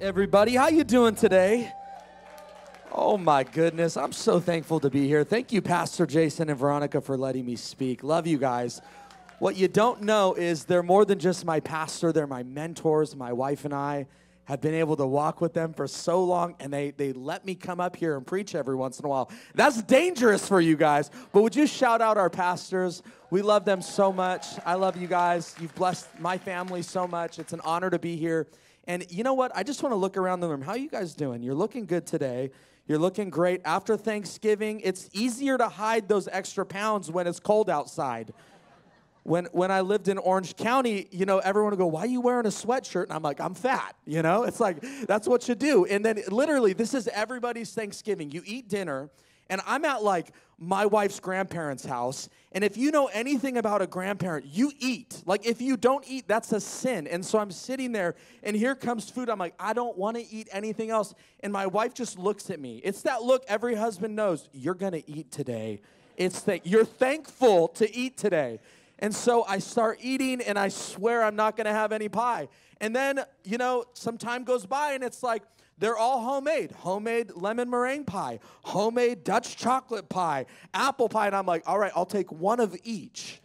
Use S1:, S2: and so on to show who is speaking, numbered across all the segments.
S1: everybody. How you doing today? Oh my goodness, I'm so thankful to be here. Thank you Pastor Jason and Veronica for letting me speak. Love you guys. What you don't know is they're more than just my pastor, they're my mentors. My wife and I have been able to walk with them for so long and they they let me come up here and preach every once in a while. That's dangerous for you guys. But would you shout out our pastors? We love them so much. I love you guys. You've blessed my family so much. It's an honor to be here. And you know what? I just want to look around the room. How are you guys doing? You're looking good today. You're looking great. After Thanksgiving, it's easier to hide those extra pounds when it's cold outside. When, when I lived in Orange County, you know, everyone would go, Why are you wearing a sweatshirt? And I'm like, I'm fat. You know, it's like, that's what you do. And then literally, this is everybody's Thanksgiving. You eat dinner, and I'm at like my wife's grandparents' house. And if you know anything about a grandparent, you eat. Like, if you don't eat, that's a sin. And so I'm sitting there, and here comes food. I'm like, I don't want to eat anything else. And my wife just looks at me. It's that look every husband knows you're going to eat today. It's that you're thankful to eat today. And so I start eating, and I swear I'm not going to have any pie. And then, you know, some time goes by, and it's like, they're all homemade. Homemade lemon meringue pie, homemade Dutch chocolate pie, apple pie. And I'm like, all right, I'll take one of each.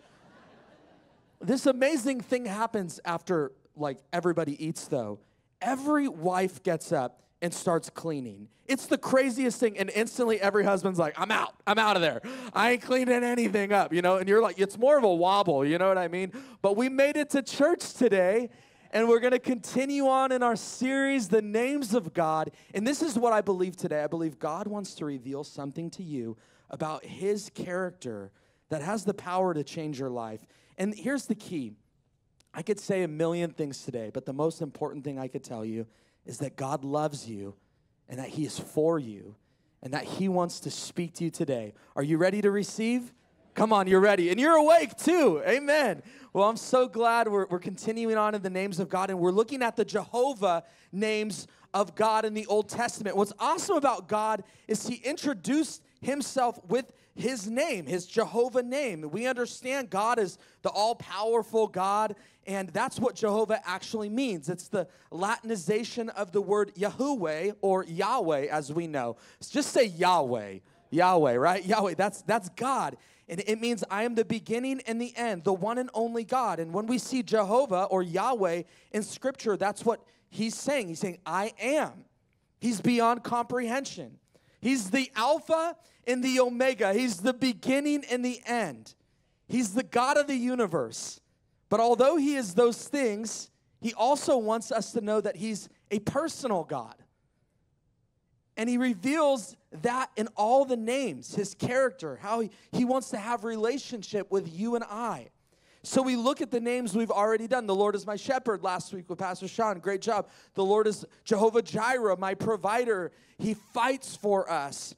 S1: this amazing thing happens after like everybody eats though. Every wife gets up and starts cleaning. It's the craziest thing. And instantly every husband's like, I'm out. I'm out of there. I ain't cleaning anything up, you know? And you're like, it's more of a wobble, you know what I mean? But we made it to church today and we're going to continue on in our series, The Names of God. And this is what I believe today. I believe God wants to reveal something to you about His character that has the power to change your life. And here's the key I could say a million things today, but the most important thing I could tell you is that God loves you and that He is for you and that He wants to speak to you today. Are you ready to receive? Come on, you're ready. And you're awake too. Amen. Well, I'm so glad we're, we're continuing on in the names of God and we're looking at the Jehovah names of God in the Old Testament. What's awesome about God is he introduced himself with his name, his Jehovah name. We understand God is the all powerful God, and that's what Jehovah actually means. It's the Latinization of the word Yahweh or Yahweh, as we know. just say Yahweh. Yahweh, right? Yahweh, that's that's God. And it means I am the beginning and the end, the one and only God. And when we see Jehovah or Yahweh in scripture, that's what he's saying. He's saying, I am. He's beyond comprehension. He's the Alpha and the Omega. He's the beginning and the end. He's the God of the universe. But although he is those things, he also wants us to know that he's a personal God. And he reveals that in all the names, his character, how he, he wants to have relationship with you and I. So we look at the names we've already done. The Lord is my shepherd last week with Pastor Sean. Great job. The Lord is Jehovah Jireh, my provider. He fights for us.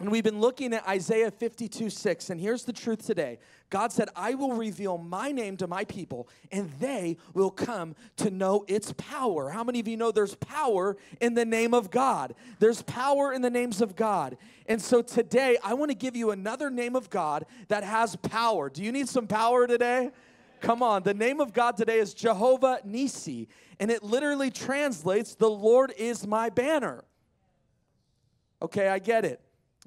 S1: And we've been looking at Isaiah 52 6. And here's the truth today God said, I will reveal my name to my people, and they will come to know its power. How many of you know there's power in the name of God? There's power in the names of God. And so today, I want to give you another name of God that has power. Do you need some power today? Come on. The name of God today is Jehovah Nissi, and it literally translates, The Lord is my banner. Okay, I get it.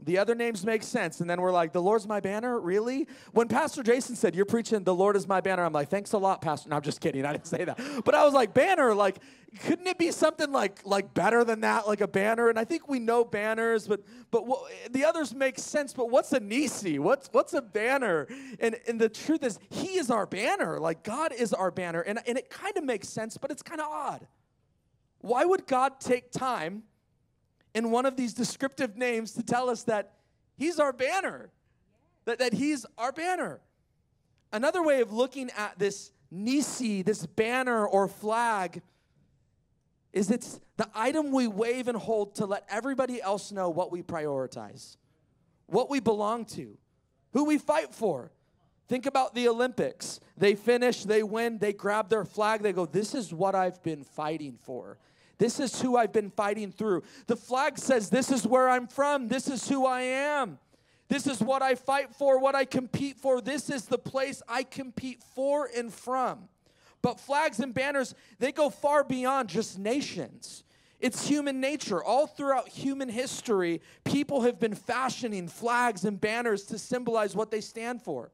S1: The other names make sense. And then we're like, the Lord's my banner? Really? When Pastor Jason said, You're preaching, the Lord is my banner, I'm like, Thanks a lot, Pastor. No, I'm just kidding. I didn't say that. But I was like, Banner, like, couldn't it be something like like better than that like a banner and i think we know banners but but what, the others make sense but what's a nissi what's what's a banner and and the truth is he is our banner like god is our banner and and it kind of makes sense but it's kind of odd why would god take time in one of these descriptive names to tell us that he's our banner, that, that he's our banner. Another way of looking at this Nissi, this banner or flag, is it's the item we wave and hold to let everybody else know what we prioritize, what we belong to, who we fight for. Think about the Olympics. They finish, they win, they grab their flag, they go, This is what I've been fighting for. This is who I've been fighting through. The flag says, This is where I'm from. This is who I am. This is what I fight for, what I compete for. This is the place I compete for and from. But flags and banners, they go far beyond just nations. It's human nature. All throughout human history, people have been fashioning flags and banners to symbolize what they stand for,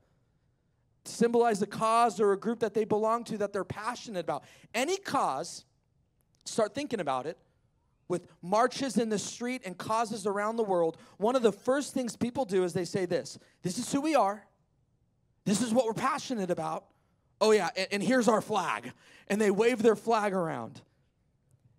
S1: to symbolize a cause or a group that they belong to that they're passionate about. Any cause start thinking about it, with marches in the street and causes around the world, one of the first things people do is they say this this is who we are, this is what we're passionate about. Oh, yeah, and, and here's our flag. And they wave their flag around.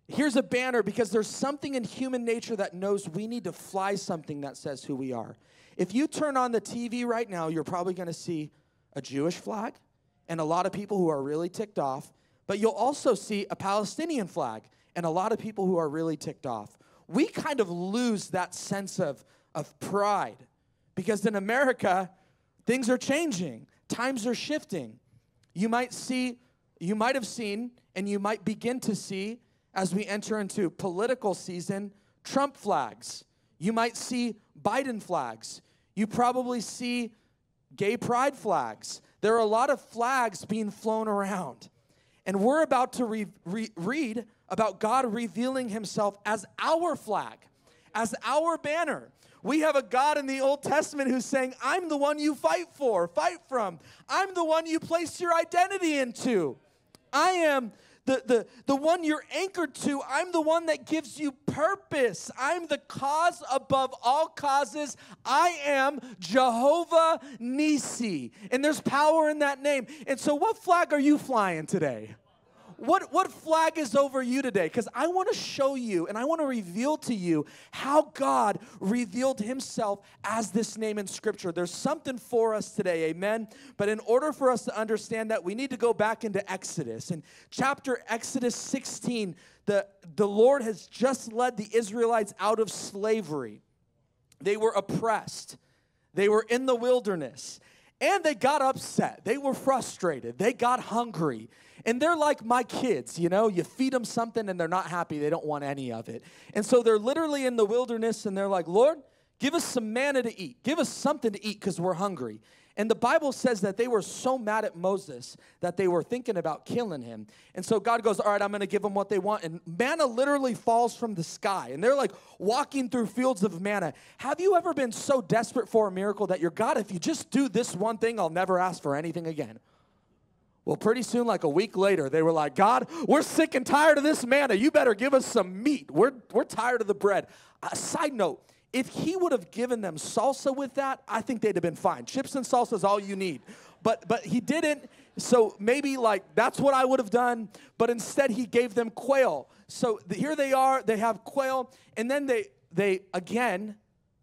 S1: Here's a banner because there's something in human nature that knows we need to fly something that says who we are. If you turn on the TV right now, you're probably gonna see a Jewish flag and a lot of people who are really ticked off but you'll also see a Palestinian flag and a lot of people who are really ticked off. We kind of lose that sense of, of pride because in America, things are changing, times are shifting. You might see, you might have seen, and you might begin to see as we enter into political season Trump flags. You might see Biden flags. You probably see gay pride flags. There are a lot of flags being flown around. And we're about to re- re- read about God revealing himself as our flag, as our banner. We have a God in the Old Testament who's saying, I'm the one you fight for, fight from. I'm the one you place your identity into. I am the, the, the one you're anchored to. I'm the one that gives you purpose. I'm the cause above all causes. I am Jehovah Nissi. And there's power in that name. And so, what flag are you flying today? what, what flag is over you today? Because I want to show you and I want to reveal to you how God revealed himself as this name in Scripture. There's something for us today, amen? But in order for us to understand that, we need to go back into Exodus. In chapter Exodus 16, the, the Lord has just led the Israelites out of slavery, they were oppressed, they were in the wilderness. And they got upset. They were frustrated. They got hungry. And they're like my kids, you know, you feed them something and they're not happy. They don't want any of it. And so they're literally in the wilderness and they're like, Lord, give us some manna to eat. Give us something to eat because we're hungry. And the Bible says that they were so mad at Moses that they were thinking about killing him. And so God goes, All right, I'm going to give them what they want. And manna literally falls from the sky. And they're like walking through fields of manna. Have you ever been so desperate for a miracle that you're God, if you just do this one thing, I'll never ask for anything again? Well, pretty soon, like a week later, they were like, God, we're sick and tired of this manna. You better give us some meat. We're, we're tired of the bread. Uh, side note, if he would have given them salsa with that, I think they'd have been fine. Chips and salsa is all you need. But, but he didn't. So maybe like that's what I would have done. But instead, he gave them quail. So the, here they are. They have quail. And then they, they again,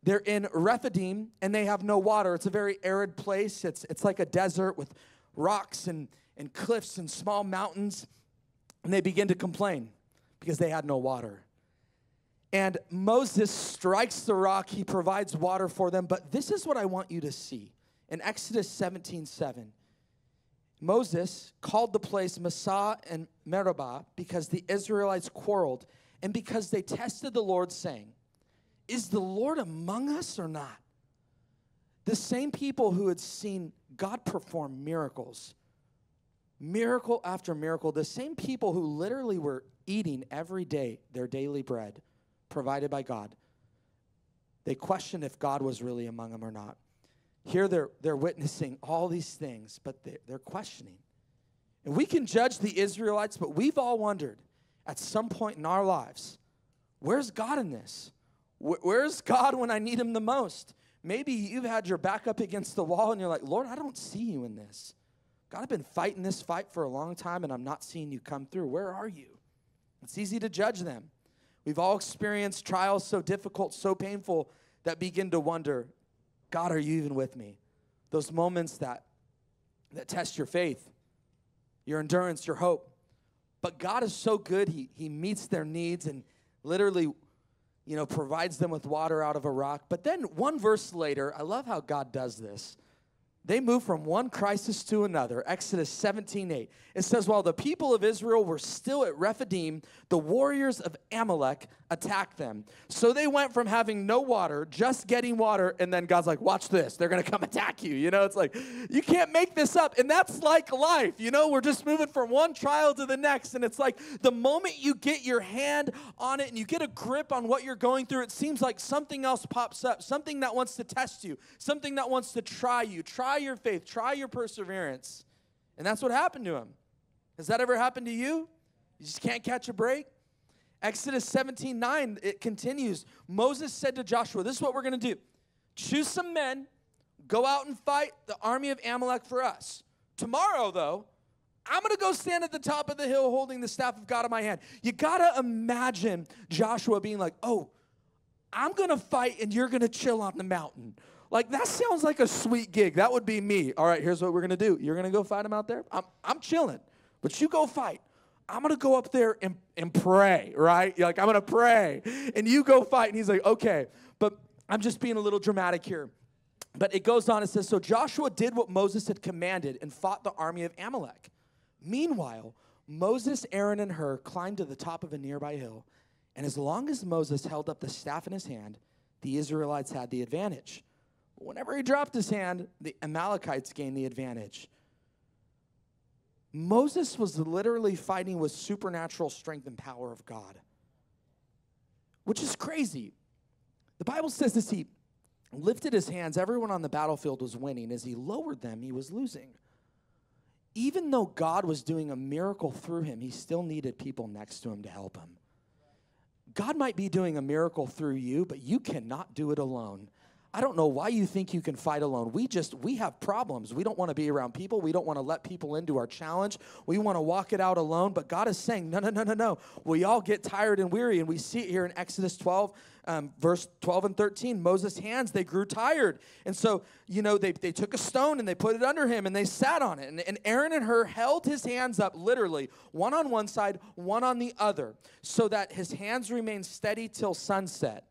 S1: they're in Rephidim and they have no water. It's a very arid place. It's, it's like a desert with rocks and and cliffs and small mountains, and they begin to complain because they had no water. And Moses strikes the rock, he provides water for them. But this is what I want you to see in Exodus 17 7. Moses called the place Massah and Meribah because the Israelites quarreled and because they tested the Lord, saying, Is the Lord among us or not? The same people who had seen God perform miracles miracle after miracle, the same people who literally were eating every day their daily bread provided by God, they questioned if God was really among them or not. Here they're, they're witnessing all these things, but they're, they're questioning. And we can judge the Israelites, but we've all wondered at some point in our lives where's God in this? Where's God when I need him the most? Maybe you've had your back up against the wall and you're like, Lord, I don't see you in this. God, I've been fighting this fight for a long time and I'm not seeing you come through. Where are you? It's easy to judge them. We've all experienced trials so difficult, so painful, that begin to wonder, God, are you even with me? Those moments that, that test your faith, your endurance, your hope. But God is so good, He, he meets their needs and literally you know, provides them with water out of a rock. But then one verse later, I love how God does this. They moved from one crisis to another. Exodus 17 8. It says, While the people of Israel were still at Rephidim, the warriors of Amalek attacked them. So they went from having no water, just getting water, and then God's like, Watch this. They're going to come attack you. You know, it's like, you can't make this up. And that's like life. You know, we're just moving from one trial to the next. And it's like the moment you get your hand on it and you get a grip on what you're going through, it seems like something else pops up, something that wants to test you, something that wants to try you. Try Try your faith, try your perseverance. And that's what happened to him. Has that ever happened to you? You just can't catch a break? Exodus 17 9, it continues. Moses said to Joshua, This is what we're going to do. Choose some men, go out and fight the army of Amalek for us. Tomorrow, though, I'm going to go stand at the top of the hill holding the staff of God in my hand. You got to imagine Joshua being like, Oh, I'm going to fight and you're going to chill on the mountain. Like, that sounds like a sweet gig. That would be me. All right, here's what we're going to do. You're going to go fight him out there. I'm, I'm chilling, but you go fight. I'm going to go up there and, and pray, right? You're like, I'm going to pray. And you go fight. And he's like, okay, but I'm just being a little dramatic here. But it goes on, it says, So Joshua did what Moses had commanded and fought the army of Amalek. Meanwhile, Moses, Aaron, and Hur climbed to the top of a nearby hill. And as long as Moses held up the staff in his hand, the Israelites had the advantage. Whenever he dropped his hand, the Amalekites gained the advantage. Moses was literally fighting with supernatural strength and power of God, which is crazy. The Bible says this he lifted his hands, everyone on the battlefield was winning. As he lowered them, he was losing. Even though God was doing a miracle through him, he still needed people next to him to help him. God might be doing a miracle through you, but you cannot do it alone. I don't know why you think you can fight alone. We just, we have problems. We don't want to be around people. We don't want to let people into our challenge. We want to walk it out alone. But God is saying, no, no, no, no, no. We all get tired and weary. And we see it here in Exodus 12, um, verse 12 and 13. Moses' hands, they grew tired. And so, you know, they, they took a stone and they put it under him and they sat on it. And, and Aaron and Hur held his hands up, literally, one on one side, one on the other, so that his hands remained steady till sunset.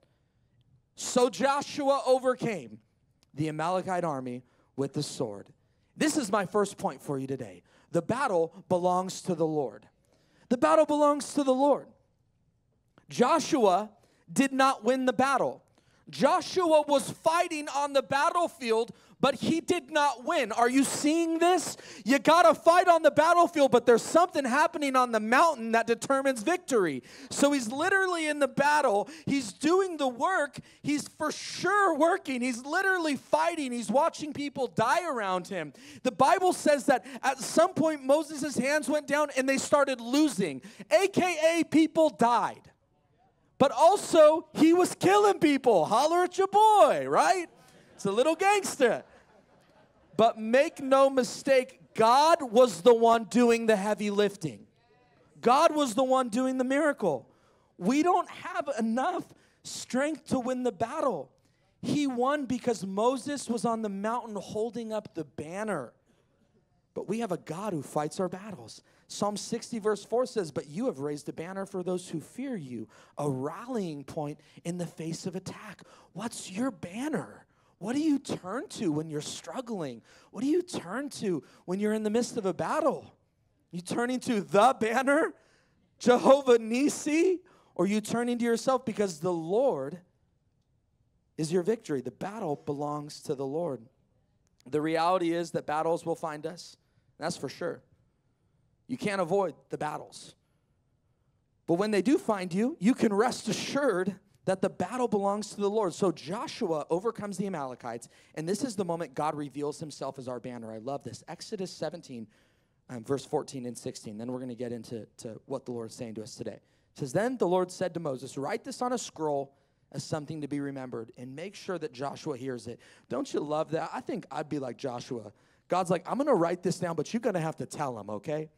S1: So Joshua overcame the Amalekite army with the sword. This is my first point for you today. The battle belongs to the Lord. The battle belongs to the Lord. Joshua did not win the battle. Joshua was fighting on the battlefield but he did not win. Are you seeing this? You got to fight on the battlefield, but there's something happening on the mountain that determines victory. So he's literally in the battle. He's doing the work. He's for sure working. He's literally fighting. He's watching people die around him. The Bible says that at some point Moses' hands went down and they started losing, AKA, people died. But also, he was killing people. Holler at your boy, right? It's a little gangster. But make no mistake, God was the one doing the heavy lifting. God was the one doing the miracle. We don't have enough strength to win the battle. He won because Moses was on the mountain holding up the banner. But we have a God who fights our battles. Psalm 60, verse 4 says, But you have raised a banner for those who fear you, a rallying point in the face of attack. What's your banner? What do you turn to when you're struggling? What do you turn to when you're in the midst of a battle? You turning to the banner, Jehovah Nissi, or you turning to yourself because the Lord is your victory. The battle belongs to the Lord. The reality is that battles will find us. That's for sure. You can't avoid the battles. But when they do find you, you can rest assured that the battle belongs to the Lord. So Joshua overcomes the Amalekites, and this is the moment God reveals himself as our banner. I love this. Exodus 17, um, verse 14 and 16. Then we're going to get into to what the Lord is saying to us today. It says, Then the Lord said to Moses, Write this on a scroll as something to be remembered, and make sure that Joshua hears it. Don't you love that? I think I'd be like Joshua. God's like, I'm going to write this down, but you're going to have to tell him, okay?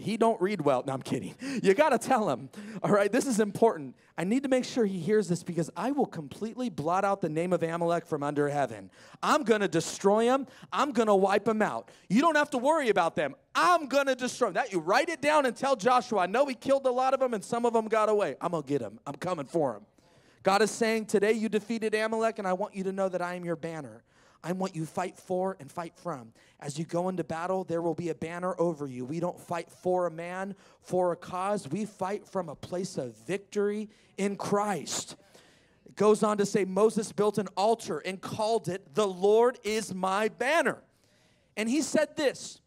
S1: he don't read well. No, I'm kidding. You got to tell him. All right, this is important. I need to make sure he hears this because I will completely blot out the name of Amalek from under heaven. I'm going to destroy him. I'm going to wipe him out. You don't have to worry about them. I'm going to destroy That you write it down and tell Joshua. I know he killed a lot of them and some of them got away. I'm going to get him. I'm coming for him. God is saying, "Today you defeated Amalek and I want you to know that I am your banner." I'm what you fight for and fight from. As you go into battle, there will be a banner over you. We don't fight for a man, for a cause. We fight from a place of victory in Christ. It goes on to say Moses built an altar and called it, The Lord is my banner. And he said this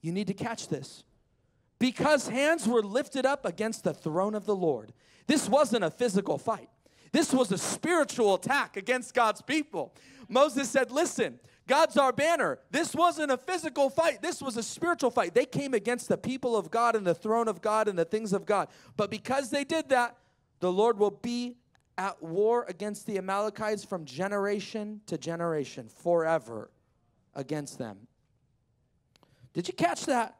S1: you need to catch this. Because hands were lifted up against the throne of the Lord. This wasn't a physical fight. This was a spiritual attack against God's people. Moses said, Listen, God's our banner. This wasn't a physical fight, this was a spiritual fight. They came against the people of God and the throne of God and the things of God. But because they did that, the Lord will be at war against the Amalekites from generation to generation, forever against them. Did you catch that?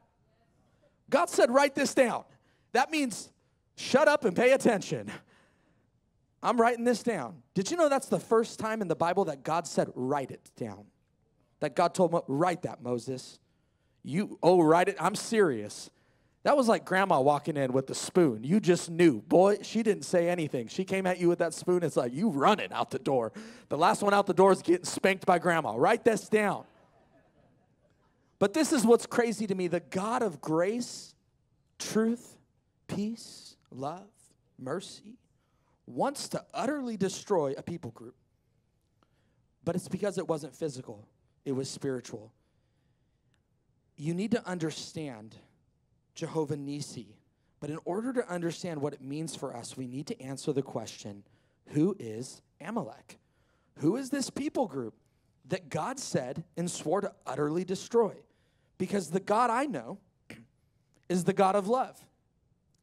S1: God said, Write this down. That means shut up and pay attention. I'm writing this down. Did you know that's the first time in the Bible that God said, write it down? That God told, Mo- write that, Moses. You, oh, write it. I'm serious. That was like grandma walking in with the spoon. You just knew. Boy, she didn't say anything. She came at you with that spoon. It's like, you running out the door. The last one out the door is getting spanked by grandma. Write this down. But this is what's crazy to me the God of grace, truth, peace, love, mercy, wants to utterly destroy a people group. But it's because it wasn't physical, it was spiritual. You need to understand Jehovah Nissi. But in order to understand what it means for us, we need to answer the question who is Amalek? Who is this people group that God said and swore to utterly destroy? Because the God I know is the God of love.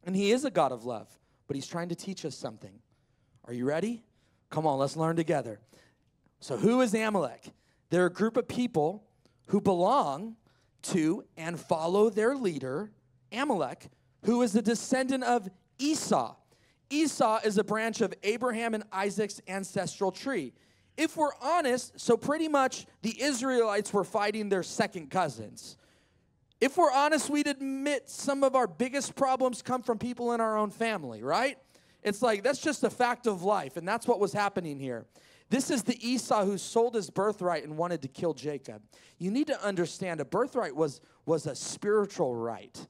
S1: And He is a God of love, but He's trying to teach us something. Are you ready? Come on, let's learn together. So, who is Amalek? They're a group of people who belong to and follow their leader, Amalek, who is the descendant of Esau. Esau is a branch of Abraham and Isaac's ancestral tree. If we're honest, so pretty much the Israelites were fighting their second cousins. If we're honest, we'd admit some of our biggest problems come from people in our own family, right? It's like, that's just a fact of life. And that's what was happening here. This is the Esau who sold his birthright and wanted to kill Jacob. You need to understand a birthright was, was a spiritual right.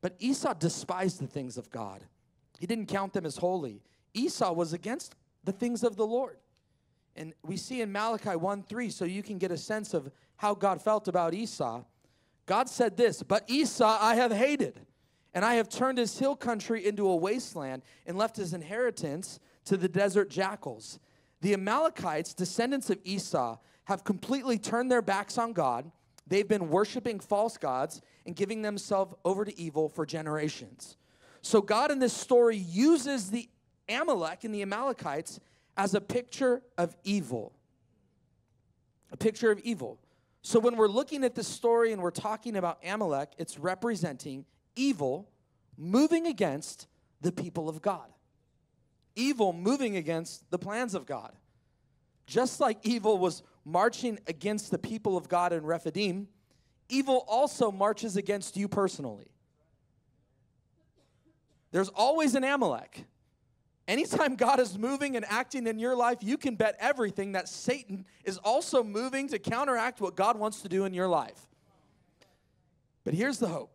S1: But Esau despised the things of God, he didn't count them as holy. Esau was against the things of the Lord. And we see in Malachi 1 3, so you can get a sense of how God felt about Esau. God said this, but Esau I have hated and I have turned his hill country into a wasteland and left his inheritance to the desert jackals. The Amalekites, descendants of Esau, have completely turned their backs on God. They've been worshiping false gods and giving themselves over to evil for generations. So, God in this story uses the Amalek and the Amalekites as a picture of evil. A picture of evil. So, when we're looking at this story and we're talking about Amalek, it's representing evil moving against the people of God, evil moving against the plans of God. Just like evil was marching against the people of God in Rephidim, evil also marches against you personally. There's always an Amalek. Anytime God is moving and acting in your life, you can bet everything that Satan is also moving to counteract what God wants to do in your life. But here's the hope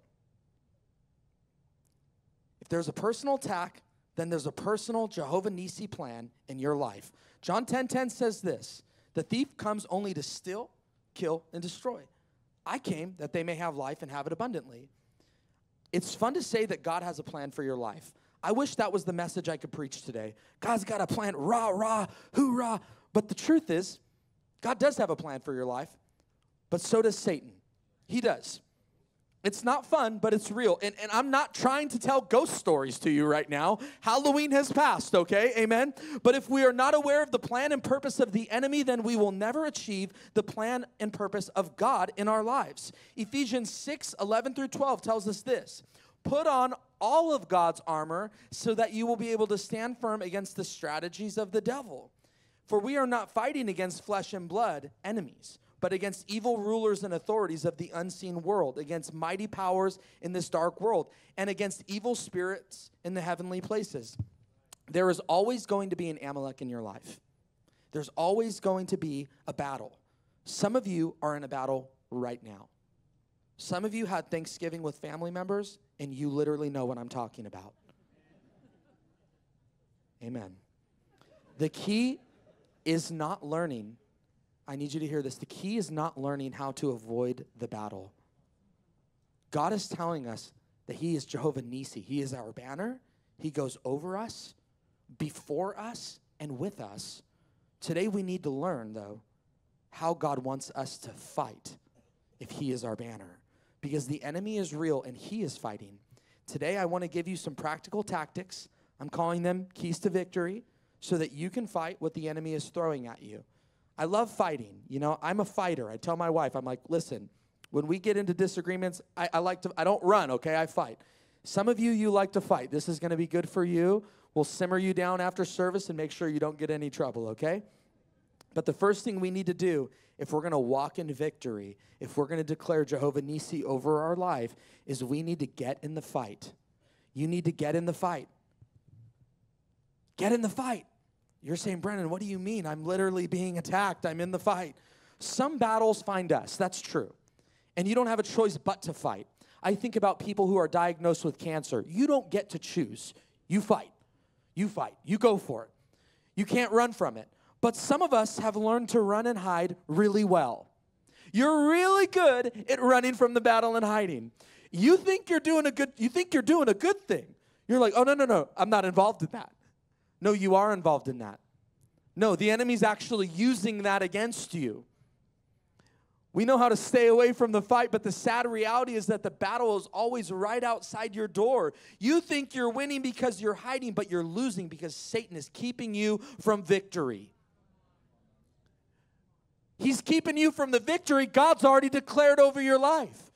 S1: there's a personal attack, then there's a personal Jehovah Nissi plan in your life. John 10:10 10, 10 says this: the thief comes only to steal, kill, and destroy. I came that they may have life and have it abundantly. It's fun to say that God has a plan for your life. I wish that was the message I could preach today. God's got a plan, rah, rah, hoorah. But the truth is, God does have a plan for your life, but so does Satan. He does. It's not fun, but it's real. And, and I'm not trying to tell ghost stories to you right now. Halloween has passed, okay? Amen? But if we are not aware of the plan and purpose of the enemy, then we will never achieve the plan and purpose of God in our lives. Ephesians 6 11 through 12 tells us this Put on all of God's armor so that you will be able to stand firm against the strategies of the devil. For we are not fighting against flesh and blood enemies but against evil rulers and authorities of the unseen world, against mighty powers in this dark world, and against evil spirits in the heavenly places. There is always going to be an Amalek in your life. There's always going to be a battle. Some of you are in a battle right now. Some of you had Thanksgiving with family members, and you literally know what I'm talking about. Amen. The key is not learning I need you to hear this. The key is not learning how to avoid the battle. God is telling us that He is Jehovah Nissi. He is our banner. He goes over us, before us, and with us. Today we need to learn, though, how God wants us to fight if He is our banner. Because the enemy is real and He is fighting. Today I want to give you some practical tactics. I'm calling them keys to victory so that you can fight what the enemy is throwing at you. I love fighting. You know, I'm a fighter. I tell my wife, I'm like, listen, when we get into disagreements, I, I like to, I don't run, okay? I fight. Some of you, you like to fight. This is going to be good for you. We'll simmer you down after service and make sure you don't get any trouble, okay? But the first thing we need to do if we're going to walk in victory, if we're going to declare Jehovah Nissi over our life, is we need to get in the fight. You need to get in the fight. Get in the fight. You're saying, Brennan, what do you mean? I'm literally being attacked. I'm in the fight. Some battles find us, that's true. And you don't have a choice but to fight. I think about people who are diagnosed with cancer. You don't get to choose. You fight. You fight. You go for it. You can't run from it. But some of us have learned to run and hide really well. You're really good at running from the battle and hiding. You think you're doing a good you think you're doing a good thing. You're like, "Oh no, no, no. I'm not involved in that." No, you are involved in that. No, the enemy's actually using that against you. We know how to stay away from the fight, but the sad reality is that the battle is always right outside your door. You think you're winning because you're hiding, but you're losing because Satan is keeping you from victory. He's keeping you from the victory God's already declared over your life.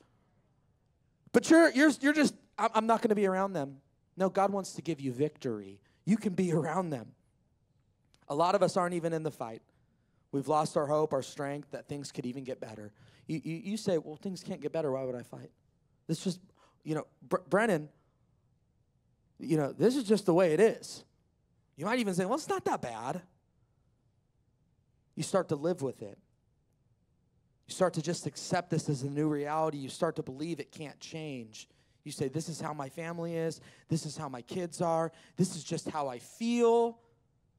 S1: But you're, you're, you're just, I'm not going to be around them. No, God wants to give you victory you can be around them. A lot of us aren't even in the fight. We've lost our hope, our strength that things could even get better. You, you, you say, well, things can't get better. Why would I fight? This just, you know, Br- Brennan, you know, this is just the way it is. You might even say, well, it's not that bad. You start to live with it. You start to just accept this as a new reality. You start to believe it can't change. You say, This is how my family is. This is how my kids are. This is just how I feel.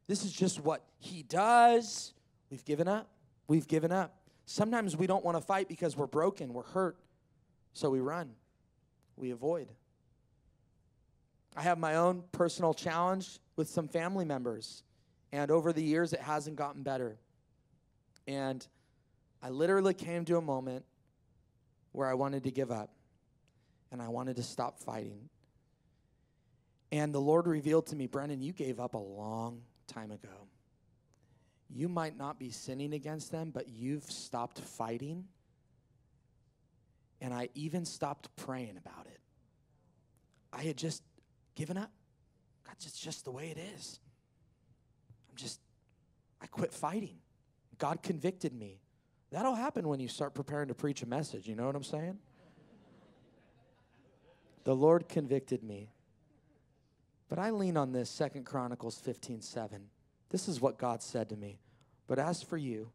S1: This is just what he does. We've given up. We've given up. Sometimes we don't want to fight because we're broken, we're hurt. So we run, we avoid. I have my own personal challenge with some family members. And over the years, it hasn't gotten better. And I literally came to a moment where I wanted to give up and I wanted to stop fighting. And the Lord revealed to me, Brendan, you gave up a long time ago. You might not be sinning against them, but you've stopped fighting. And I even stopped praying about it. I had just given up. God, it's just the way it is. I'm just, I quit fighting. God convicted me. That'll happen when you start preparing to preach a message. You know what I'm saying? The Lord convicted me. But I lean on this Second Chronicles 15 7. This is what God said to me. But as for you,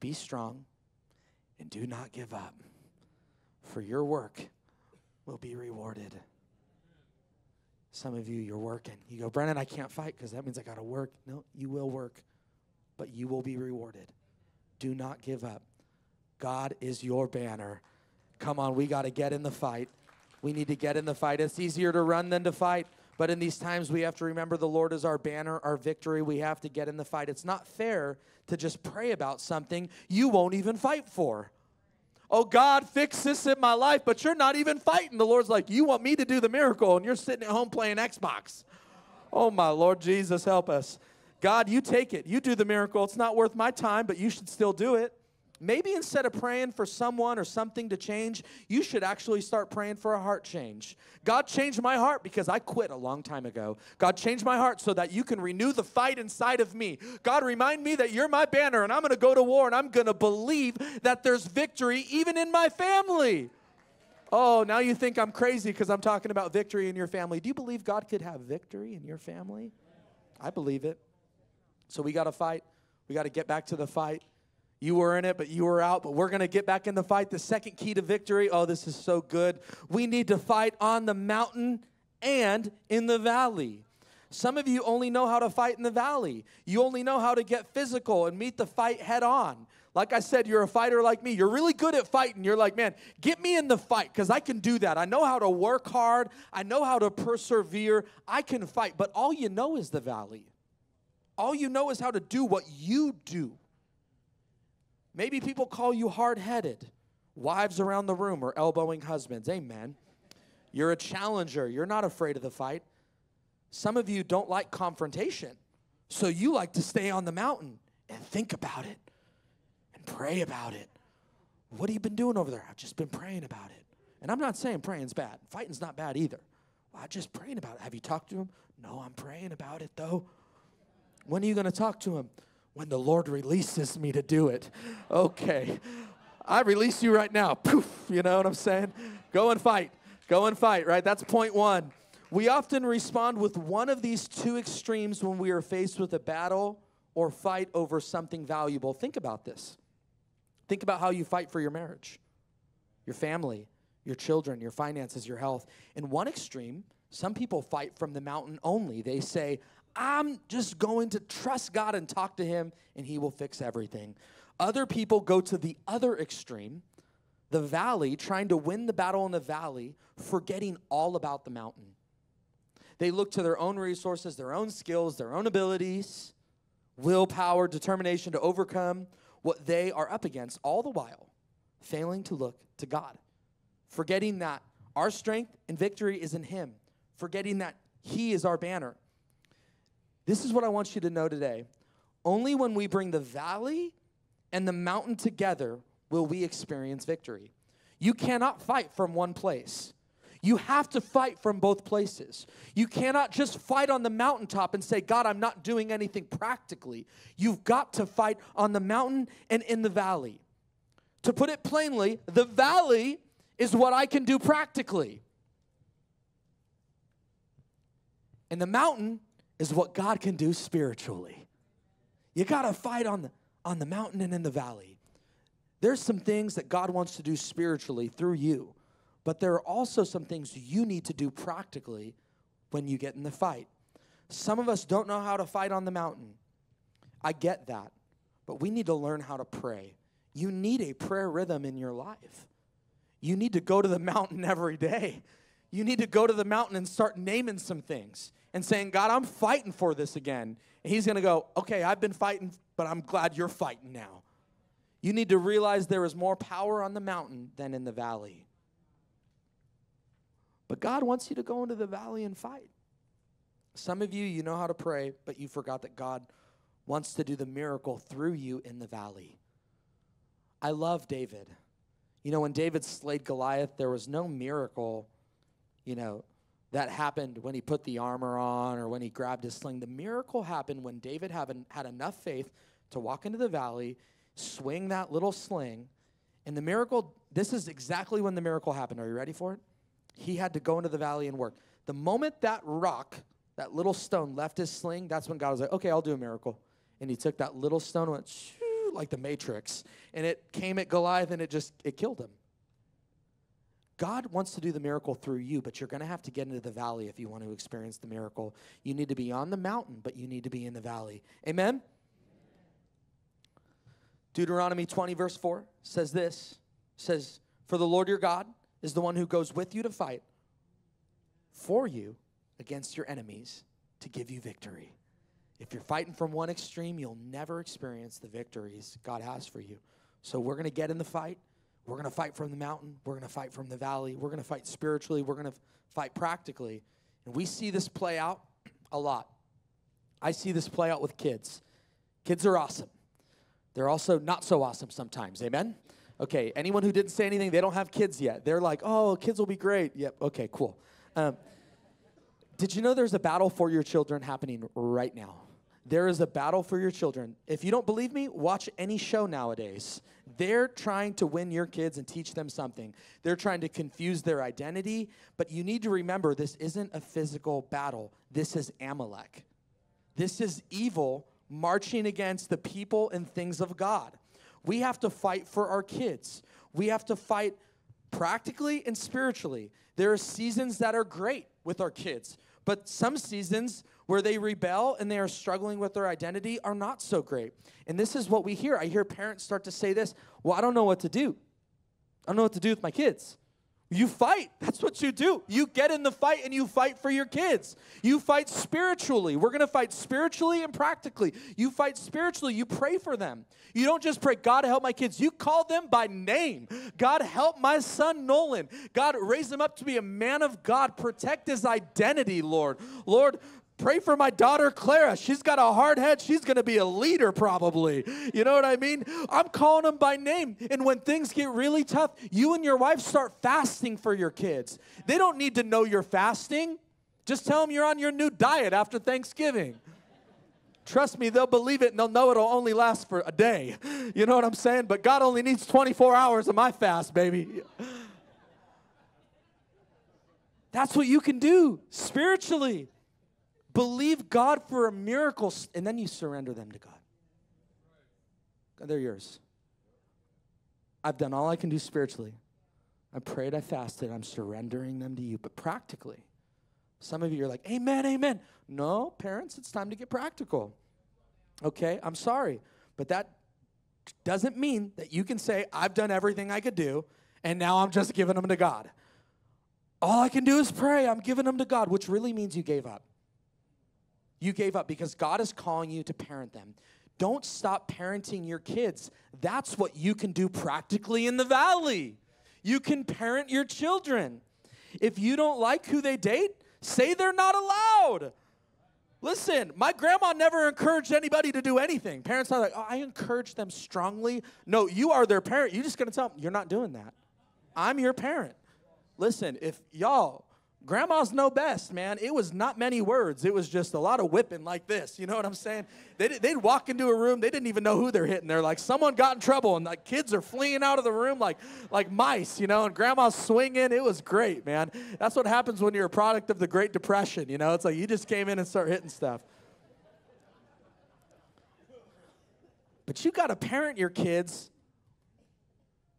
S1: be strong and do not give up, for your work will be rewarded. Some of you, you're working. You go, Brennan, I can't fight because that means I got to work. No, you will work, but you will be rewarded. Do not give up. God is your banner. Come on, we got to get in the fight. We need to get in the fight. It's easier to run than to fight. But in these times, we have to remember the Lord is our banner, our victory. We have to get in the fight. It's not fair to just pray about something you won't even fight for. Oh, God, fix this in my life, but you're not even fighting. The Lord's like, You want me to do the miracle, and you're sitting at home playing Xbox. Oh, my Lord Jesus, help us. God, you take it. You do the miracle. It's not worth my time, but you should still do it. Maybe instead of praying for someone or something to change, you should actually start praying for a heart change. God changed my heart because I quit a long time ago. God changed my heart so that you can renew the fight inside of me. God, remind me that you're my banner and I'm going to go to war and I'm going to believe that there's victory even in my family. Oh, now you think I'm crazy because I'm talking about victory in your family. Do you believe God could have victory in your family? I believe it. So we got to fight. We got to get back to the fight. You were in it, but you were out, but we're going to get back in the fight. The second key to victory oh, this is so good. We need to fight on the mountain and in the valley. Some of you only know how to fight in the valley. You only know how to get physical and meet the fight head on. Like I said, you're a fighter like me. You're really good at fighting. You're like, man, get me in the fight because I can do that. I know how to work hard. I know how to persevere. I can fight. But all you know is the valley. All you know is how to do what you do. Maybe people call you hard headed. Wives around the room are elbowing husbands. Amen. You're a challenger. You're not afraid of the fight. Some of you don't like confrontation, so you like to stay on the mountain and think about it and pray about it. What have you been doing over there? I've just been praying about it. And I'm not saying praying's bad. Fighting's not bad either. Well, I'm just praying about it. Have you talked to him? No, I'm praying about it though. When are you going to talk to him? when the Lord releases me to do it. Okay, I release you right now. Poof, you know what I'm saying? Go and fight. Go and fight, right? That's point one. We often respond with one of these two extremes when we are faced with a battle or fight over something valuable. Think about this. Think about how you fight for your marriage, your family, your children, your finances, your health. In one extreme, some people fight from the mountain only. They say, I'm just going to trust God and talk to Him, and He will fix everything. Other people go to the other extreme, the valley, trying to win the battle in the valley, forgetting all about the mountain. They look to their own resources, their own skills, their own abilities, willpower, determination to overcome what they are up against, all the while failing to look to God, forgetting that our strength and victory is in Him, forgetting that He is our banner this is what I want you to know today. Only when we bring the valley and the mountain together will we experience victory. You cannot fight from one place. You have to fight from both places. You cannot just fight on the mountaintop and say, God, I'm not doing anything practically. You've got to fight on the mountain and in the valley. To put it plainly, the valley is what I can do practically. And the mountain is what God can do spiritually. You got to fight on the, on the mountain and in the valley. There's some things that God wants to do spiritually through you, but there are also some things you need to do practically when you get in the fight. Some of us don't know how to fight on the mountain. I get that, but we need to learn how to pray. You need a prayer rhythm in your life. You need to go to the mountain every day. You need to go to the mountain and start naming some things and saying, God, I'm fighting for this again. And he's going to go, okay, I've been fighting, but I'm glad you're fighting now. You need to realize there is more power on the mountain than in the valley. But God wants you to go into the valley and fight. Some of you, you know how to pray, but you forgot that God wants to do the miracle through you in the valley. I love David. You know, when David slayed Goliath, there was no miracle, you know, that happened when he put the armor on or when he grabbed his sling. The miracle happened when David had enough faith to walk into the valley, swing that little sling. And the miracle, this is exactly when the miracle happened. Are you ready for it? He had to go into the valley and work. The moment that rock, that little stone, left his sling, that's when God was like, okay, I'll do a miracle. And he took that little stone, went shoo, like the Matrix, and it came at Goliath and it just, it killed him. God wants to do the miracle through you, but you're going to have to get into the valley if you want to experience the miracle. You need to be on the mountain, but you need to be in the valley. Amen? Deuteronomy 20, verse 4 says this says, For the Lord your God is the one who goes with you to fight for you against your enemies to give you victory. If you're fighting from one extreme, you'll never experience the victories God has for you. So we're going to get in the fight. We're going to fight from the mountain. We're going to fight from the valley. We're going to fight spiritually. We're going to fight practically. And we see this play out a lot. I see this play out with kids. Kids are awesome. They're also not so awesome sometimes. Amen? Okay, anyone who didn't say anything, they don't have kids yet. They're like, oh, kids will be great. Yep, okay, cool. Um, did you know there's a battle for your children happening right now? There is a battle for your children. If you don't believe me, watch any show nowadays. They're trying to win your kids and teach them something. They're trying to confuse their identity, but you need to remember this isn't a physical battle. This is Amalek. This is evil marching against the people and things of God. We have to fight for our kids. We have to fight practically and spiritually. There are seasons that are great with our kids, but some seasons where they rebel and they are struggling with their identity are not so great. And this is what we hear. I hear parents start to say this Well, I don't know what to do. I don't know what to do with my kids. You fight. That's what you do. You get in the fight and you fight for your kids. You fight spiritually. We're going to fight spiritually and practically. You fight spiritually. You pray for them. You don't just pray, God, help my kids. You call them by name. God, help my son Nolan. God, raise him up to be a man of God. Protect his identity, Lord. Lord, Pray for my daughter Clara. She's got a hard head. She's going to be a leader probably. You know what I mean? I'm calling them by name. And when things get really tough, you and your wife start fasting for your kids. They don't need to know you're fasting. Just tell them you're on your new diet after Thanksgiving. Trust me, they'll believe it and they'll know it'll only last for a day. You know what I'm saying? But God only needs 24 hours of my fast, baby. That's what you can do spiritually. Believe God for a miracle, and then you surrender them to God. they're yours. I've done all I can do spiritually. I prayed, I fasted, I'm surrendering them to you. But practically, some of you are like, Amen, amen. No, parents, it's time to get practical. Okay, I'm sorry, but that doesn't mean that you can say, I've done everything I could do, and now I'm just giving them to God. All I can do is pray. I'm giving them to God, which really means you gave up. You gave up because God is calling you to parent them. Don't stop parenting your kids. That's what you can do practically in the valley. You can parent your children. If you don't like who they date, say they're not allowed. Listen, my grandma never encouraged anybody to do anything. Parents are like, oh, I encourage them strongly. No, you are their parent. You're just going to tell them, you're not doing that. I'm your parent. Listen, if y'all, grandmas know best, man. It was not many words. It was just a lot of whipping like this. You know what I'm saying? They, they'd walk into a room. They didn't even know who they're hitting. They're like, someone got in trouble, and like kids are fleeing out of the room like, like mice, you know, and grandma's swinging. It was great, man. That's what happens when you're a product of the Great Depression, you know? It's like you just came in and start hitting stuff. But you got to parent your kids.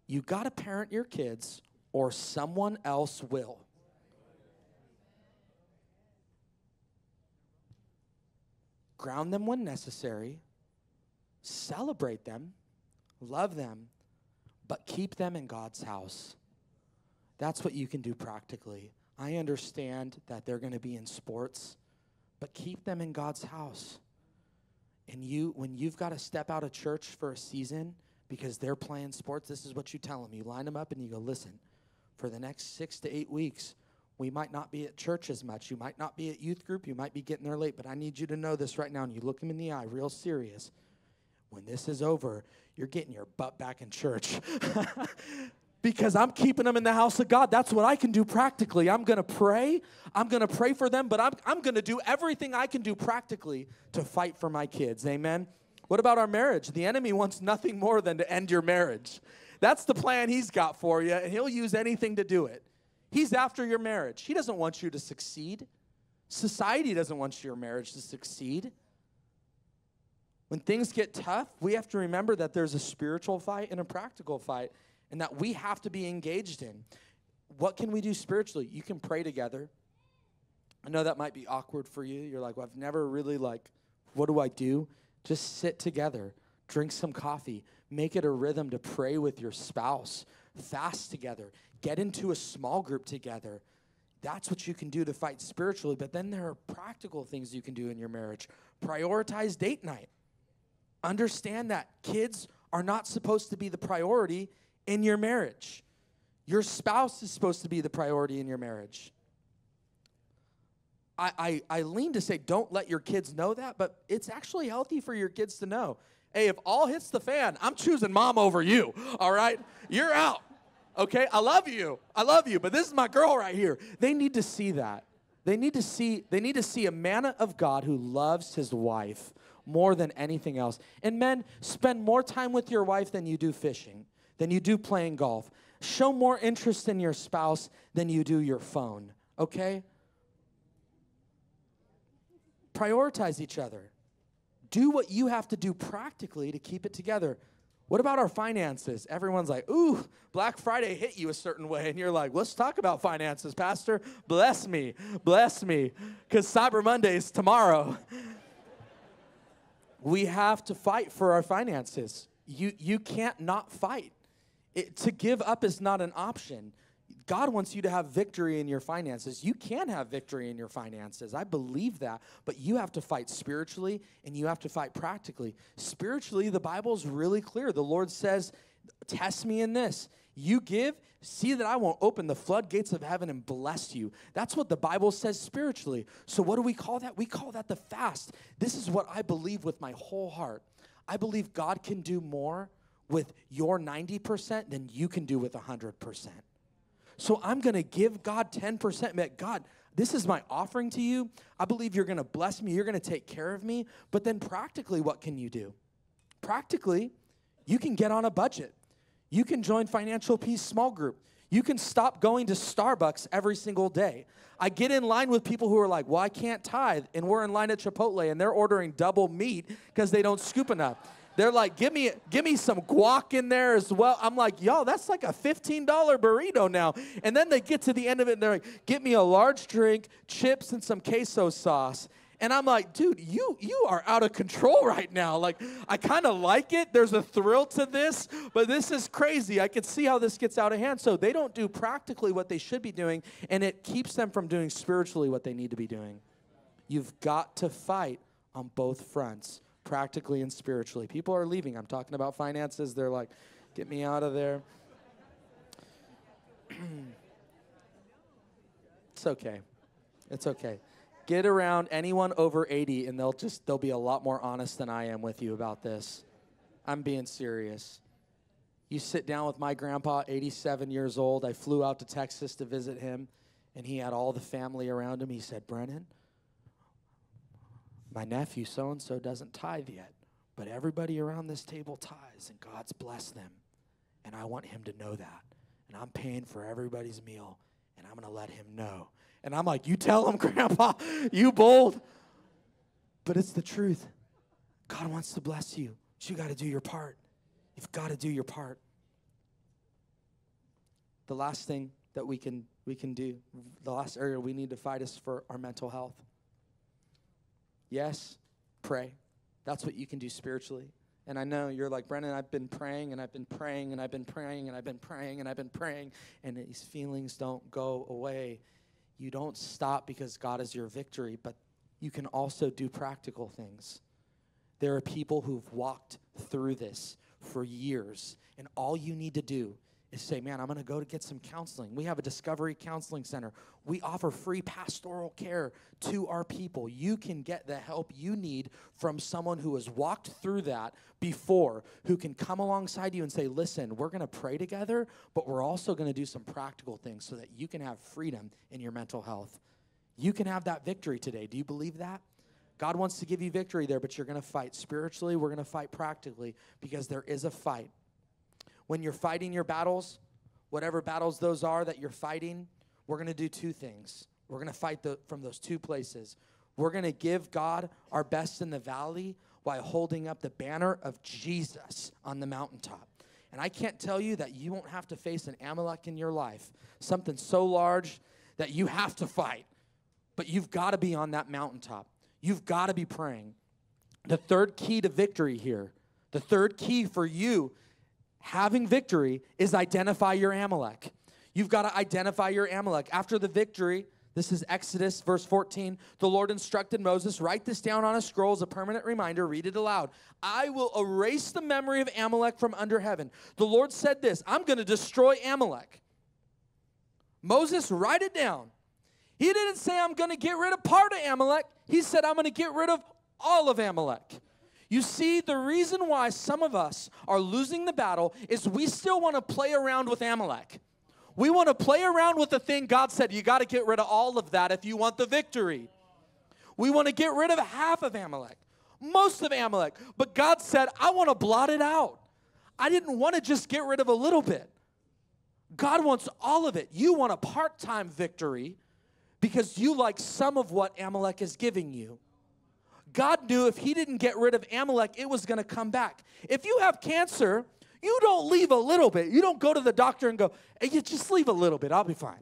S1: You got to parent your kids, or someone else will. ground them when necessary, celebrate them, love them, but keep them in God's house. That's what you can do practically. I understand that they're going to be in sports, but keep them in God's house. And you, when you've got to step out of church for a season because they're playing sports, this is what you tell them. You line them up and you go, listen, for the next six to eight weeks, we might not be at church as much. You might not be at youth group. You might be getting there late, but I need you to know this right now. And you look him in the eye, real serious. When this is over, you're getting your butt back in church. because I'm keeping them in the house of God. That's what I can do practically. I'm going to pray. I'm going to pray for them, but I'm, I'm going to do everything I can do practically to fight for my kids. Amen. What about our marriage? The enemy wants nothing more than to end your marriage. That's the plan he's got for you, and he'll use anything to do it. He's after your marriage. He doesn't want you to succeed. Society doesn't want your marriage to succeed. When things get tough, we have to remember that there's a spiritual fight and a practical fight, and that we have to be engaged in. What can we do spiritually? You can pray together. I know that might be awkward for you. You're like, well, I've never really like, what do I do? Just sit together, drink some coffee, make it a rhythm to pray with your spouse, fast together, get into a small group together. That's what you can do to fight spiritually. But then there are practical things you can do in your marriage. Prioritize date night. Understand that kids are not supposed to be the priority in your marriage. Your spouse is supposed to be the priority in your marriage. I, I, I lean to say, don't let your kids know that, but it's actually healthy for your kids to know hey, if all hits the fan, I'm choosing mom over you, all right? You're out okay? I love you. I love you, but this is my girl right here. They need to see that. They need to see they need to see a man of God who loves his wife more than anything else. And men, spend more time with your wife than you do fishing, than you do playing golf. Show more interest in your spouse than you do your phone, okay? Prioritize each other. Do what you have to do practically to keep it together. What about our finances? Everyone's like, ooh, Black Friday hit you a certain way. And you're like, let's talk about finances, Pastor. Bless me, bless me, because Cyber Monday is tomorrow. we have to fight for our finances. You, you can't not fight. It, to give up is not an option. God wants you to have victory in your finances. You can have victory in your finances. I believe that, but you have to fight spiritually and you have to fight practically. Spiritually, the Bible's really clear. The Lord says, Test me in this. You give, see that I won't open the floodgates of heaven and bless you. That's what the Bible says spiritually. So, what do we call that? We call that the fast. This is what I believe with my whole heart. I believe God can do more with your 90% than you can do with 100%. So I'm going to give God 10%. God, this is my offering to you. I believe you're going to bless me. You're going to take care of me. But then practically, what can you do? Practically, you can get on a budget. You can join Financial Peace Small Group. You can stop going to Starbucks every single day. I get in line with people who are like, well, I can't tithe. And we're in line at Chipotle and they're ordering double meat because they don't scoop enough. They're like, give me, give me some guac in there as well. I'm like, y'all, that's like a $15 burrito now. And then they get to the end of it and they're like, get me a large drink, chips, and some queso sauce. And I'm like, dude, you you are out of control right now. Like, I kind of like it. There's a thrill to this, but this is crazy. I can see how this gets out of hand. So they don't do practically what they should be doing, and it keeps them from doing spiritually what they need to be doing. You've got to fight on both fronts practically and spiritually. People are leaving. I'm talking about finances. They're like, get me out of there. it's okay. It's okay. Get around anyone over 80 and they'll just they'll be a lot more honest than I am with you about this. I'm being serious. You sit down with my grandpa, 87 years old. I flew out to Texas to visit him and he had all the family around him. He said, "Brennan, my nephew so and so doesn't tithe yet, but everybody around this table tithes, and God's blessed them. And I want him to know that. And I'm paying for everybody's meal, and I'm going to let him know. And I'm like, You tell him, Grandpa, you bold. But it's the truth. God wants to bless you, but you got to do your part. You've got to do your part. The last thing that we can we can do, the last area we need to fight is for our mental health. Yes, pray. That's what you can do spiritually. And I know you're like, Brennan, I've been praying and I've been praying and I've been praying and I've been praying and I've been praying, and these feelings don't go away. You don't stop because God is your victory, but you can also do practical things. There are people who've walked through this for years, and all you need to do is say, man, I'm going to go to get some counseling. We have a discovery counseling center. We offer free pastoral care to our people. You can get the help you need from someone who has walked through that before, who can come alongside you and say, listen, we're going to pray together, but we're also going to do some practical things so that you can have freedom in your mental health. You can have that victory today. Do you believe that? God wants to give you victory there, but you're going to fight spiritually. We're going to fight practically because there is a fight when you're fighting your battles, whatever battles those are that you're fighting, we're going to do two things. We're going to fight the, from those two places. We're going to give God our best in the valley while holding up the banner of Jesus on the mountaintop. And I can't tell you that you won't have to face an Amalek in your life, something so large that you have to fight. But you've got to be on that mountaintop. You've got to be praying. The third key to victory here, the third key for you having victory is identify your Amalek. You've got to identify your Amalek. After the victory, this is Exodus verse 14. The Lord instructed Moses, write this down on a scroll as a permanent reminder, read it aloud. I will erase the memory of Amalek from under heaven. The Lord said this, I'm going to destroy Amalek. Moses, write it down. He didn't say, I'm going to get rid of part of Amalek. He said, I'm going to get rid of all of Amalek. You see, the reason why some of us are losing the battle is we still want to play around with Amalek. We want to play around with the thing God said, you got to get rid of all of that if you want the victory. We want to get rid of half of Amalek, most of Amalek. But God said, I want to blot it out. I didn't want to just get rid of a little bit. God wants all of it. You want a part time victory because you like some of what Amalek is giving you. God knew if he didn't get rid of Amalek, it was going to come back. If you have cancer, you don't leave a little bit. You don't go to the doctor and go, hey, you just leave a little bit, I'll be fine.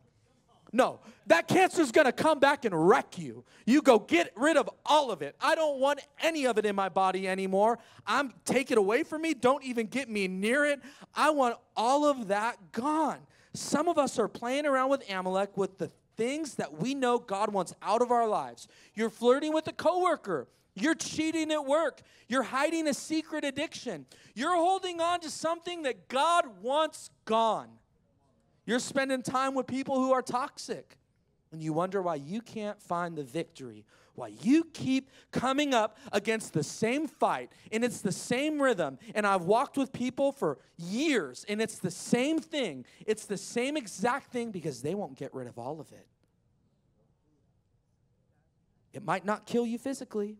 S1: No, that cancer is going to come back and wreck you. You go get rid of all of it. I don't want any of it in my body anymore. I'm take it away from me. Don't even get me near it. I want all of that gone. Some of us are playing around with Amalek with the things that we know God wants out of our lives. You're flirting with a coworker you're cheating at work. You're hiding a secret addiction. You're holding on to something that God wants gone. You're spending time with people who are toxic. And you wonder why you can't find the victory, why you keep coming up against the same fight and it's the same rhythm. And I've walked with people for years and it's the same thing. It's the same exact thing because they won't get rid of all of it. It might not kill you physically,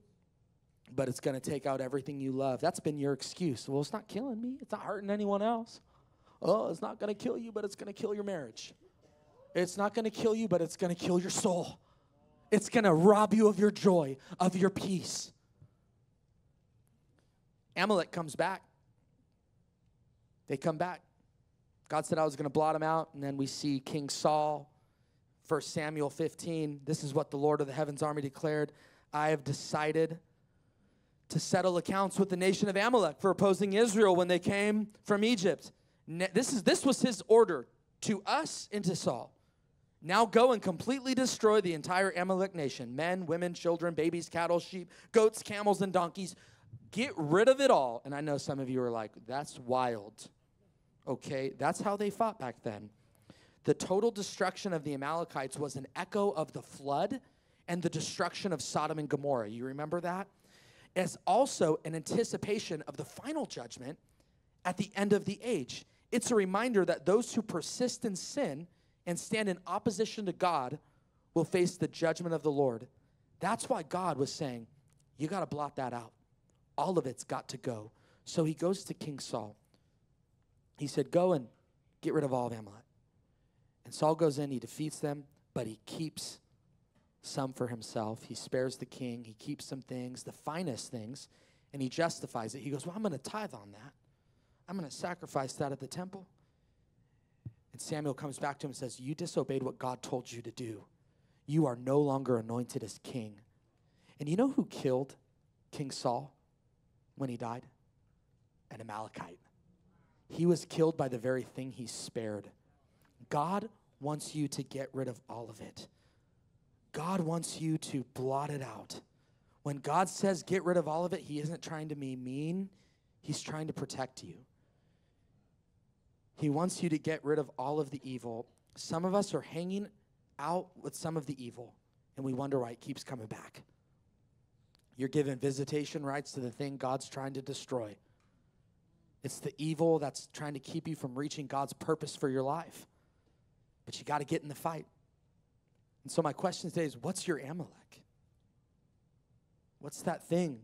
S1: but it's going to take out everything you love. That's been your excuse. Well, it's not killing me. It's not hurting anyone else. Oh, it's not going to kill you, but it's going to kill your marriage. It's not going to kill you, but it's going to kill your soul. It's going to rob you of your joy, of your peace. Amalek comes back. They come back. God said I was going to blot them out, and then we see King Saul, 1 Samuel 15. This is what the Lord of the heavens army declared I have decided to settle accounts with the nation of Amalek for opposing Israel when they came from Egypt. This, is, this was his order to us and to Saul. Now go and completely destroy the entire Amalek nation men, women, children, babies, cattle, sheep, goats, camels, and donkeys. Get rid of it all. And I know some of you are like, that's wild. Okay, that's how they fought back then. The total destruction of the Amalekites was an echo of the flood and the destruction of Sodom and Gomorrah. You remember that? As also an anticipation of the final judgment at the end of the age. It's a reminder that those who persist in sin and stand in opposition to God will face the judgment of the Lord. That's why God was saying, You got to blot that out. All of it's got to go. So he goes to King Saul. He said, Go and get rid of all of Amalek. And Saul goes in, he defeats them, but he keeps some for himself. He spares the king. He keeps some things, the finest things, and he justifies it. He goes, Well, I'm going to tithe on that. I'm going to sacrifice that at the temple. And Samuel comes back to him and says, You disobeyed what God told you to do. You are no longer anointed as king. And you know who killed King Saul when he died? An Amalekite. He was killed by the very thing he spared. God wants you to get rid of all of it. God wants you to blot it out. When God says get rid of all of it, He isn't trying to be mean, He's trying to protect you. He wants you to get rid of all of the evil. Some of us are hanging out with some of the evil, and we wonder why it keeps coming back. You're given visitation rights to the thing God's trying to destroy. It's the evil that's trying to keep you from reaching God's purpose for your life. But you got to get in the fight. And so, my question today is what's your Amalek? What's that thing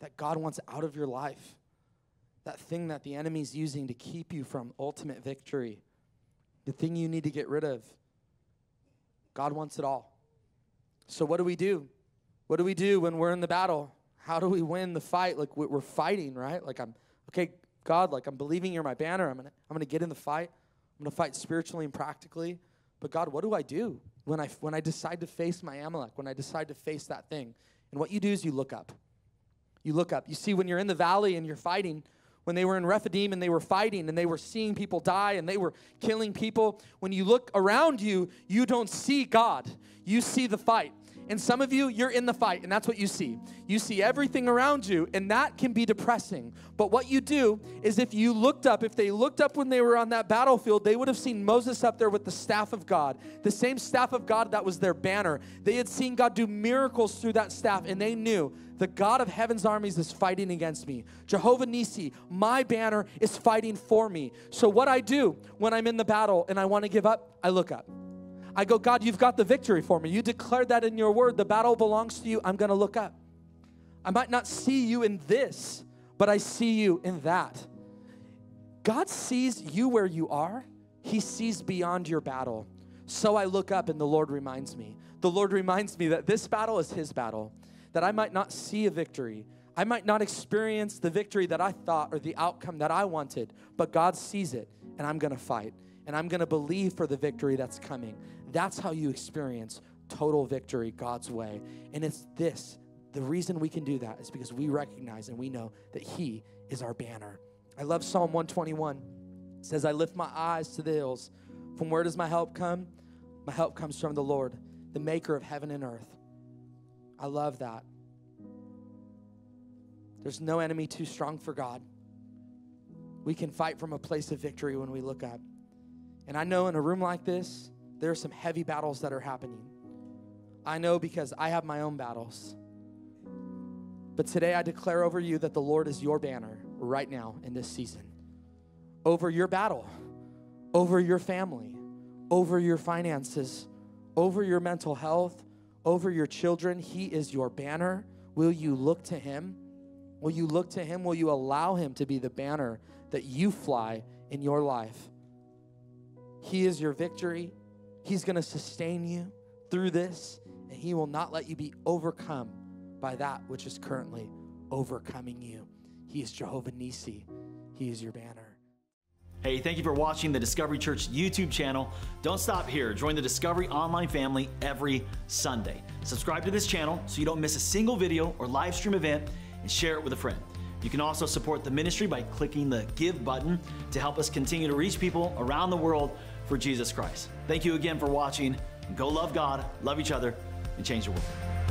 S1: that God wants out of your life? That thing that the enemy's using to keep you from ultimate victory? The thing you need to get rid of? God wants it all. So, what do we do? What do we do when we're in the battle? How do we win the fight? Like, we're fighting, right? Like, I'm, okay, God, like, I'm believing you're my banner. I'm going to I'm going to get in the fight. I'm going to fight spiritually and practically. But, God, what do I do? when I, when I decide to face my Amalek, when I decide to face that thing. And what you do is you look up. You look up. You see, when you're in the valley and you're fighting, when they were in Rephidim and they were fighting and they were seeing people die and they were killing people, when you look around you, you don't see God. You see the fight. And some of you, you're in the fight, and that's what you see. You see everything around you, and that can be depressing. But what you do is if you looked up, if they looked up when they were on that battlefield, they would have seen Moses up there with the staff of God, the same staff of God that was their banner. They had seen God do miracles through that staff, and they knew the God of heaven's armies is fighting against me. Jehovah Nissi, my banner, is fighting for me. So, what I do when I'm in the battle and I want to give up, I look up. I go, God, you've got the victory for me. You declared that in your word. The battle belongs to you. I'm going to look up. I might not see you in this, but I see you in that. God sees you where you are, He sees beyond your battle. So I look up, and the Lord reminds me. The Lord reminds me that this battle is His battle, that I might not see a victory. I might not experience the victory that I thought or the outcome that I wanted, but God sees it, and I'm gonna fight, and I'm gonna believe for the victory that's coming, that's how you experience total victory God's way. And it's this the reason we can do that is because we recognize and we know that He is our banner. I love Psalm 121. It says, I lift my eyes to the hills. From where does my help come? My help comes from the Lord, the maker of heaven and earth. I love that. There's no enemy too strong for God. We can fight from a place of victory when we look up. And I know in a room like this, there are some heavy battles that are happening. I know because I have my own battles. But today I declare over you that the Lord is your banner right now in this season. Over your battle, over your family, over your finances, over your mental health, over your children. He is your banner. Will you look to Him? Will you look to Him? Will you allow Him to be the banner that you fly in your life? He is your victory. He's going to sustain you through this, and He will not let you be overcome by that which is currently overcoming you. He is Jehovah Nissi, He is your banner. Hey, thank you for watching the Discovery Church YouTube channel. Don't stop here. Join the Discovery Online family every Sunday. Subscribe to this channel so you don't miss a single video or live stream event and share it with a friend. You can also support the ministry by clicking the Give button to help us continue to reach people around the world for Jesus Christ. Thank you again for watching. Go love God, love each other, and change the world.